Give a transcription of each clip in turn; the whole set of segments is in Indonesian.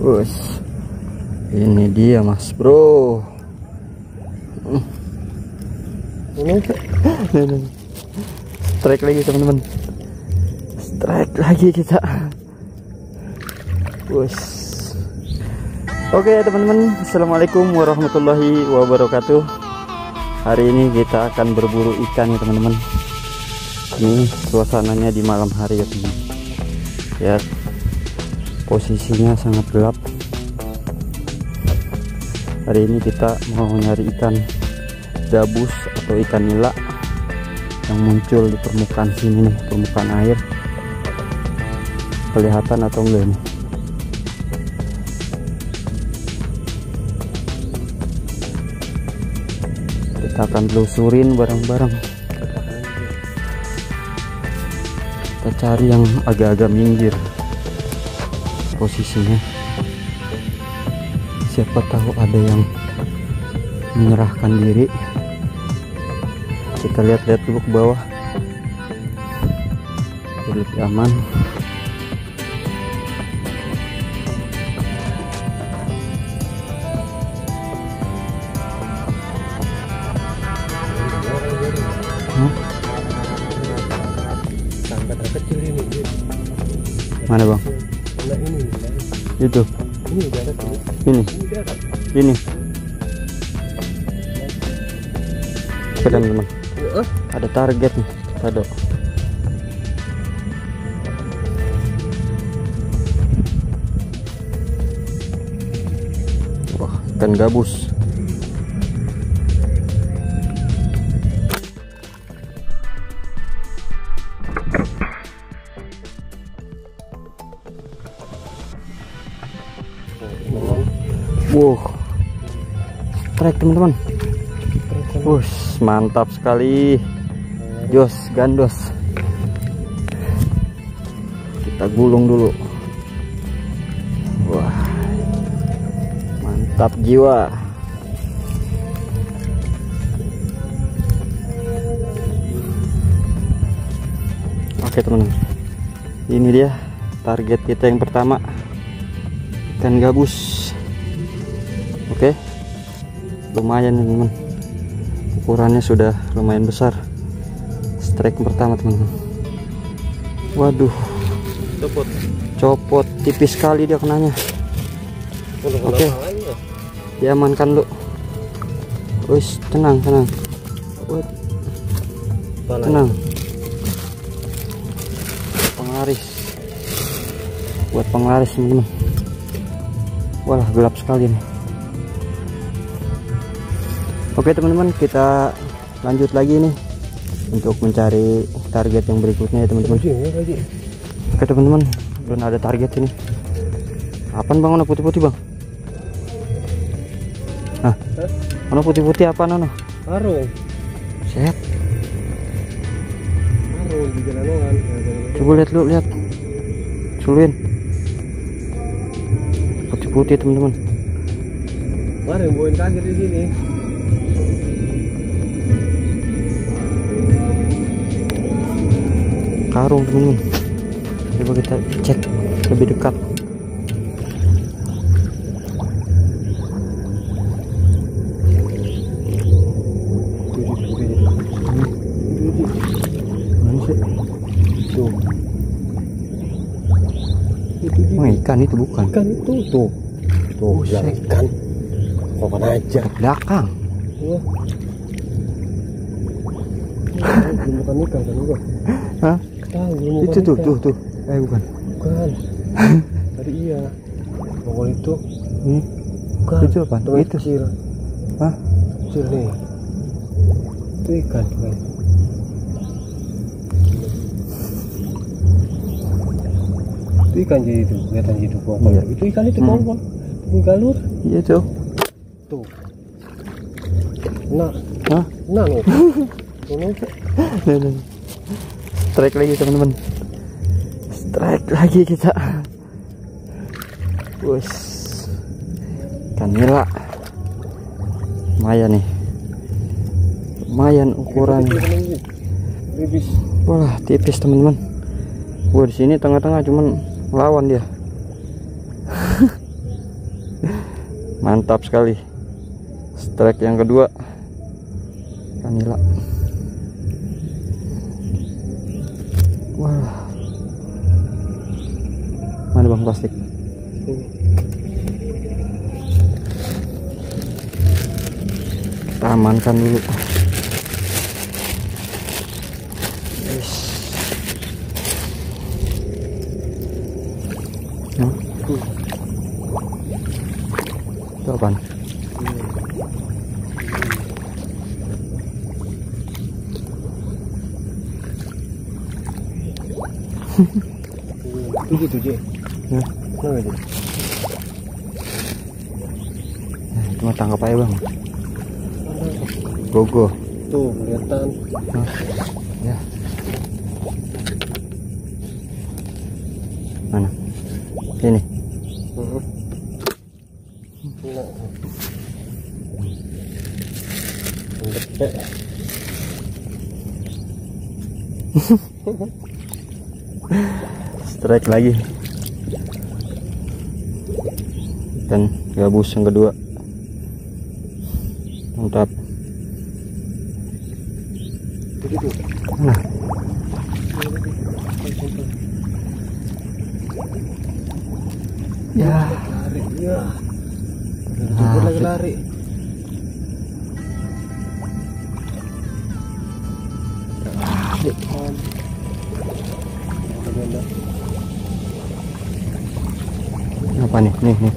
Bus ini dia mas bro. Ini strike lagi teman-teman. Strike lagi kita. Bus oke teman-teman. Assalamualaikum warahmatullahi wabarakatuh. Hari ini kita akan berburu ikan ya teman-teman. Ini suasananya di malam hari ya teman ya posisinya sangat gelap. Hari ini kita mau nyari ikan gabus atau ikan nila yang muncul di permukaan sini nih permukaan air. Kelihatan atau enggak ini? Kita akan telusurin bareng-bareng kita cari yang agak-agak minggir posisinya. Siapa tahu ada yang menyerahkan diri. Kita lihat-lihat dulu ke bawah. Biar lebih aman ini. ini. Teman-teman Oh, ada target nih Tado. Wah ikan gabus strike teman-teman Wush, mantap sekali. Jos gandos. Kita gulung dulu. Wah. Mantap jiwa. Oke, teman-teman. Ini dia target kita yang pertama. Ikan gabus. Oke. Lumayan, teman-teman. Ukurannya sudah lumayan besar. Strike pertama teman-teman. Waduh. Copot. copot. Tipis sekali dia kenanya. Oke. diamankan lu wis tenang tenang. Tenang. Penglaris. Buat penglaris teman-teman. Walah gelap sekali nih Oke teman-teman kita lanjut lagi nih untuk mencari target yang berikutnya ya teman-teman. Oke teman-teman belum ada target ini. Apaan bang? Putih-putih bang? Hah? Mana putih-putih apa nono? Arung. Set. Arung di jalan Coba lihat lu lihat. Suluin. Putih-putih teman-teman. Kemarin bawain kaget di sini. Karung teman-teman. Coba kita cek lebih dekat. Oh, ikan itu bukan. Ikan itu tuh. Tuh, Buset. yang ikan. Kapan aja. Ke belakang. Belum makan ikan kan gua. Hah? Tahu Itu tuh, ikan. tuh, tuh. Eh, bukan. Bukan. Tadi iya. Pokoknya itu Ini. bukan. Itu apa? Tuh, Itu. kecil. Hah? Kecil nih. Itu ikan kan. Itu ikan jadi itu, kelihatan jadi kompol. Iya. Itu ikan itu Hmm. kompol. Itu galur. Iya, tuh. Tuh. Nah, nah loh. Ini Nih, nih. Strike lagi, teman-teman. Strike lagi kita. Wus. Ikan nila. Lumayan nih. Lumayan ukuran. Wah, tipis teman-teman. Gua di sini tengah-tengah cuman lawan dia. mantap sekali strike yang kedua Kanila wah. Mana bang plastik? Kita amankan dulu Yes. Nah. Itu apaan? Je. Ya. Kenapa, Je? Nah, Cuma tangkap aja bang Gogo Tuh, kelihatan. Ya Mana? Ini Mhm. Nah. Strike lagi Dan gabus yang kedua Mantap Begitu. Nah Ya Lari. Ya. Nah, Lari lagi lari. Apa nih? Nih nih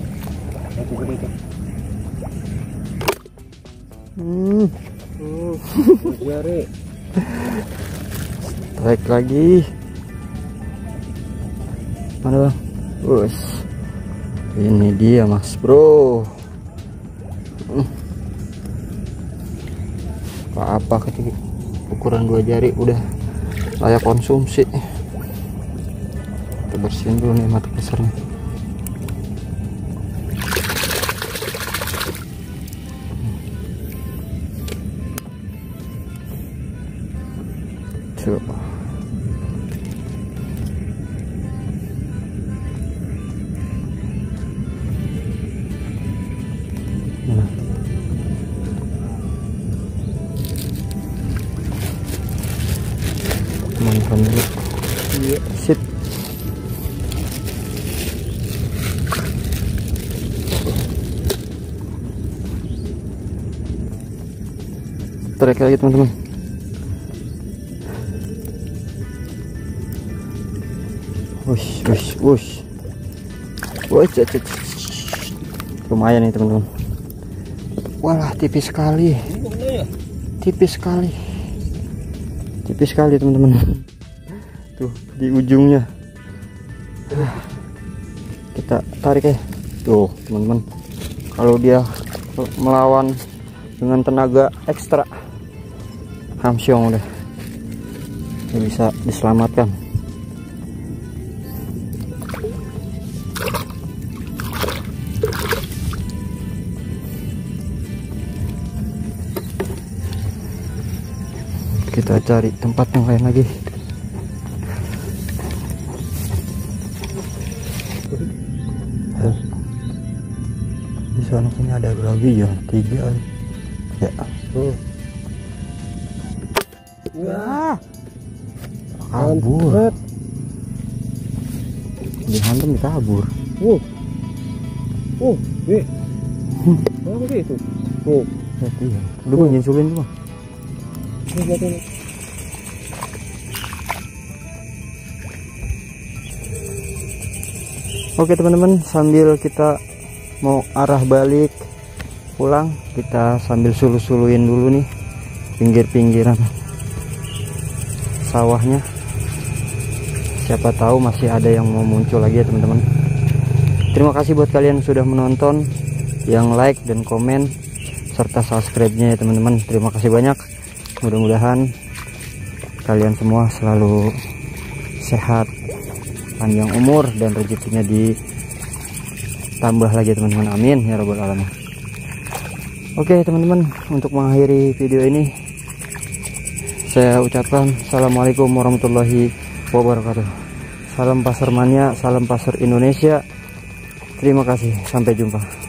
hmm. Strike lagi Mana bang? Bos Ini dia mas bro Hmm. Apa ketika ukuran dua jari udah layak konsumsi kita bersihin dulu nih mata besarnya Amankan dulu. Iya, sip. Trek lagi teman-teman. Wush, wush, wush. Wush. Lumayan nih teman-teman. Walah tipis sekali. Tipis sekali. Tipis sekali teman-teman. Tuh di ujungnya. Kita tarik ya. Tuh teman-teman. Kalau dia melawan dengan tenaga ekstra, hamsyong udah. Dia bisa diselamatkan. kita cari tempat yang lain lagi grogi ya tiga ya Hmm. ah kabur dihantam kabur Wow. Oh, eh. Apa itu? Oh, ya iya udah bang insulin tuh bang. Oke teman-teman sambil kita mau arah balik pulang kita sambil sulu-suluin dulu nih pinggir-pinggiran sawahnya. Siapa tahu masih ada yang mau muncul lagi ya teman-teman. Terima kasih buat kalian yang sudah menonton. Yang like dan komen serta subscribe nya ya teman-teman. Terima kasih banyak. Mudah-mudahan kalian semua selalu sehat panjang umur dan rezekinya ditambah lagi teman-teman. Amin. Ya robbal alamin oke teman-teman untuk mengakhiri video ini saya ucapkan assalamualaikum warahmatullahi wabarakatuh. Salam pasar mania salam pasar Indonesia. Terima kasih sampai jumpa